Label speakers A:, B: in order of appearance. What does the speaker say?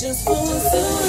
A: Just for a